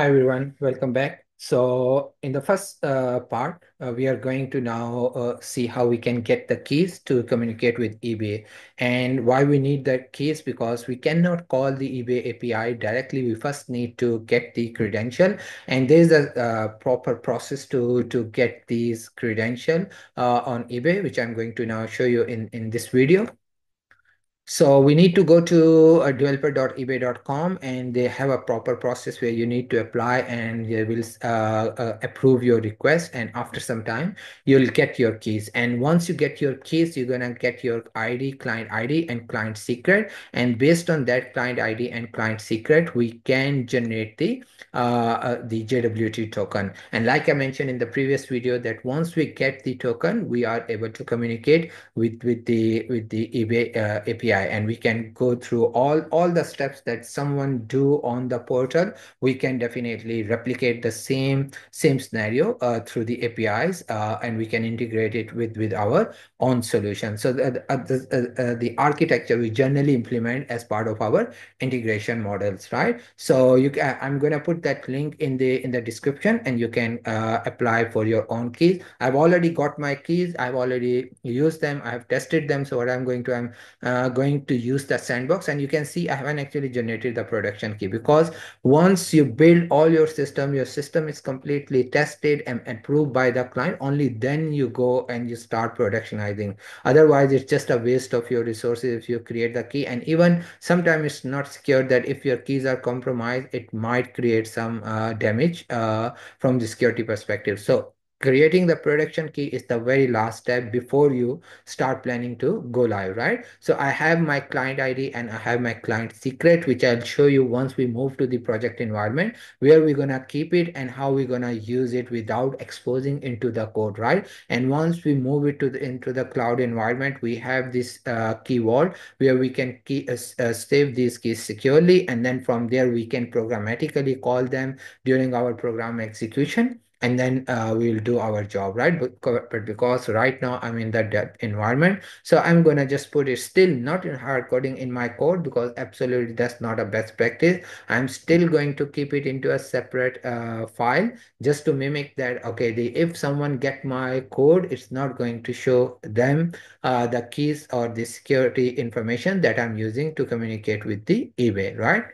Hi everyone, welcome back. So in the first uh, part, uh, we are going to now uh, see how we can get the keys to communicate with eBay and why we need the keys because we cannot call the eBay API directly. We first need to get the credential and there's a uh, proper process to, to get these credential uh, on eBay, which I'm going to now show you in, in this video. So we need to go to uh, developer.ebay.com and they have a proper process where you need to apply and they will uh, uh, approve your request. And after some time, you'll get your keys. And once you get your keys, you're going to get your ID, client ID and client secret. And based on that client ID and client secret, we can generate the, uh, uh, the JWT token. And like I mentioned in the previous video that once we get the token, we are able to communicate with, with, the, with the eBay uh, And we can go through all all the steps that someone do on the portal. We can definitely replicate the same same scenario uh, through the apis uh, and we can integrate it with with our own solution. So the, uh, the, uh, uh, the architecture we generally implement as part of our integration models right? So you can, i'm going to put that link in the in the description and you can uh, apply for your own keys. I've already got my keys. I've already used them. I've tested them. So what i'm going to i'm going going to use the sandbox and you can see I haven't actually generated the production key because once you build all your system, your system is completely tested and approved by the client, only then you go and you start productionizing. Otherwise, it's just a waste of your resources if you create the key. And even sometimes it's not secure that if your keys are compromised, it might create some uh, damage uh, from the security perspective. So creating the production key is the very last step before you start planning to go live, right? So I have my client ID and I have my client secret, which I'll show you once we move to the project environment, where we're gonna keep it and how we're gonna use it without exposing into the code, right? And once we move it to the, into the cloud environment, we have this uh, key vault where we can key, uh, uh, save these keys securely. And then from there, we can programmatically call them during our program execution and then uh, we'll do our job, right? But, but because right now I'm in that environment, so I'm gonna just put it still not in hard coding in my code because absolutely that's not a best practice. I'm still going to keep it into a separate uh, file just to mimic that. Okay, the if someone get my code, it's not going to show them uh, the keys or the security information that I'm using to communicate with the eBay, right?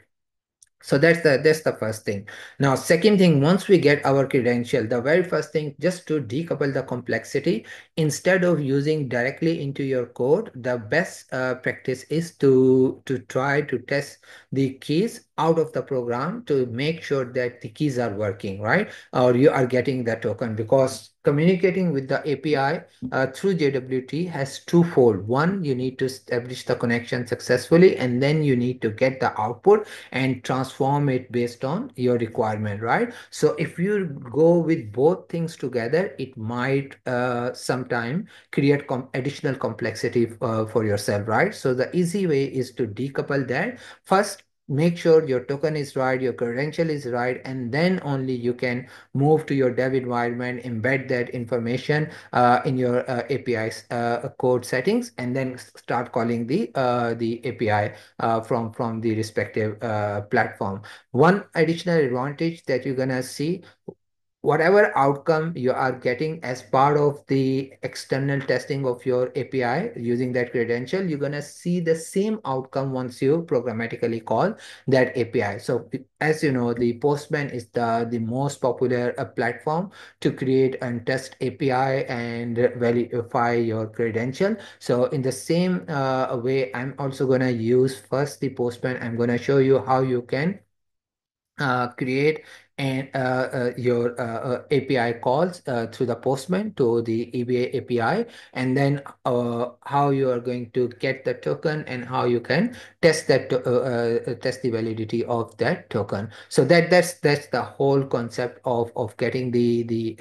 So that's the that's the first thing. Now, second thing, once we get our credential, the very first thing, just to decouple the complexity, instead of using directly into your code, the best uh, practice is to to try to test the keys out of the program to make sure that the keys are working, right? Or you are getting the token because communicating with the API uh, through JWT has twofold. One, you need to establish the connection successfully, and then you need to get the output and transform it based on your requirement, right? So if you go with both things together, it might uh, sometime create com additional complexity uh, for yourself, right? So the easy way is to decouple that. First, make sure your token is right, your credential is right, and then only you can move to your dev environment, embed that information uh, in your uh, API uh, code settings, and then start calling the uh, the API uh, from from the respective uh, platform. One additional advantage that you're gonna see whatever outcome you are getting as part of the external testing of your API using that credential, you're going to see the same outcome once you programmatically call that API. So as you know, the Postman is the, the most popular uh, platform to create and test API and verify your credential. So in the same uh, way, I'm also going to use first the Postman. I'm going to show you how you can uh, create and uh, uh, your uh, uh API calls uh, through the Postman to the eBay API, and then uh, how you are going to get the token and how you can test that test the validity of that token. So that that's that's the whole concept of of getting the the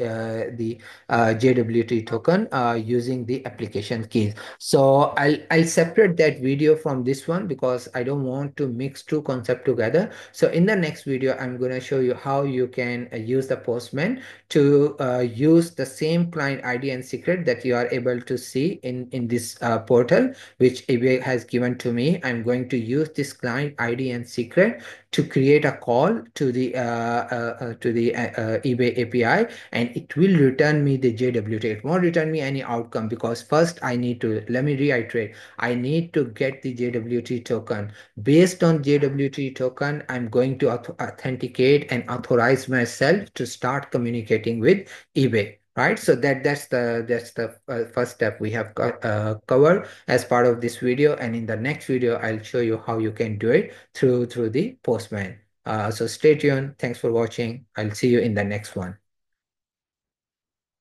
the JWT token using the application keys. So I'll I'll separate that video from this one because I don't want to mix two concepts together. So in the next video, I'm going to show you how you can uh, use the Postman to uh, use the same client ID and secret that you are able to see in, in this uh, portal, which eBay has given to me. I'm going to use this client ID and secret to create a call to the uh, uh, to the uh, eBay API, and it will return me the JWT. It won't return me any outcome because first I need to let me reiterate. I need to get the JWT token. Based on JWT token, I'm going to authenticate and authorize myself to start communicating with eBay right? So that that's the that's the uh, first step we have uh, covered as part of this video. And in the next video i'll show you how you can do it through through the postman. Uh, so stay tuned. Thanks for watching. I'll see you in the next one